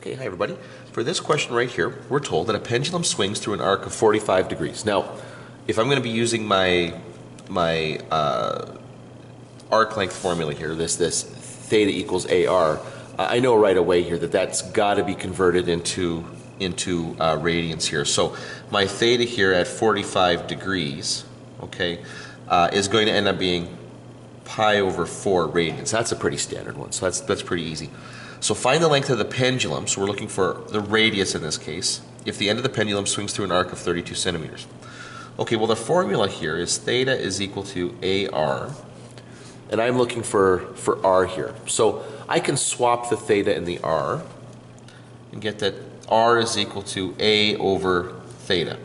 Okay, hi everybody. For this question right here, we're told that a pendulum swings through an arc of 45 degrees. Now, if I'm going to be using my my uh, arc length formula here, this this theta equals AR, I know right away here that that's got to be converted into into uh, radians here. So my theta here at 45 degrees, okay, uh, is going to end up being pi over 4 radians. That's a pretty standard one, so that's that's pretty easy. So find the length of the pendulum. So we're looking for the radius in this case. If the end of the pendulum swings through an arc of 32 centimeters. Okay, well the formula here is theta is equal to AR. And I'm looking for, for R here. So I can swap the theta and the R and get that R is equal to A over theta.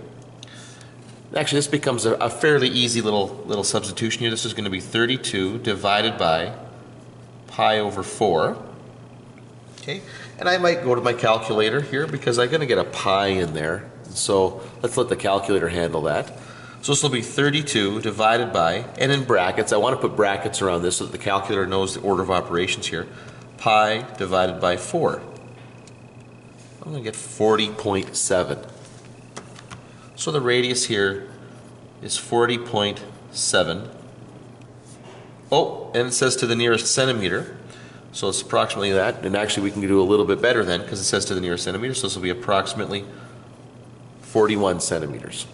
Actually, this becomes a, a fairly easy little, little substitution here. This is going to be 32 divided by pi over 4 Okay, and I might go to my calculator here because I'm going to get a pi in there. So let's let the calculator handle that. So this will be 32 divided by, and in brackets, I want to put brackets around this so that the calculator knows the order of operations here. Pi divided by 4. I'm going to get 40.7. So the radius here is 40.7. Oh, and it says to the nearest centimeter. So it's approximately that, and actually we can do a little bit better then because it says to the nearest centimeter, so this will be approximately 41 centimeters.